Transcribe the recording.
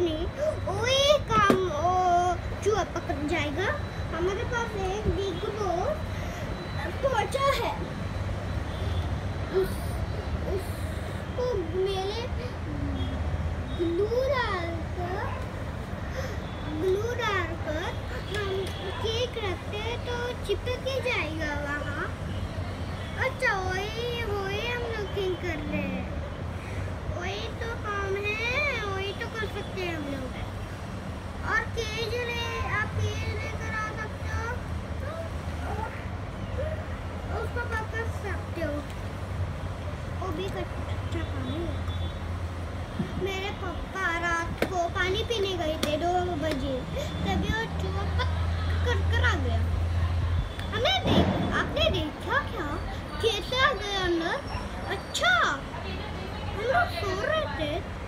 करनी वही काम चूहा पकड़ जाएगा हमारे पास एक बिग बोर्ड पोचा है। उस, उसको मेरे ग्लू डालकर ग्लू डालकर हम केक रखते हैं तो चिपक ही जाएगा वहाँ अच्छा वही वही हम लोग कर रहे हैं वही तो काम है वही तो कर सकते हैं हम लोग और केज ले आप केज लेकर आ सकते हो उसको पकड़ सकते हो वो भी अच्छा पानी मेरे पापा रात को पानी पीने गए थे, दो बजे। तभी वो चूहा पक कर आ गया। हमने देख आपने देखा क्या? कैसे आ गया अंदर। अच्छा हम लोग सो रहे थे।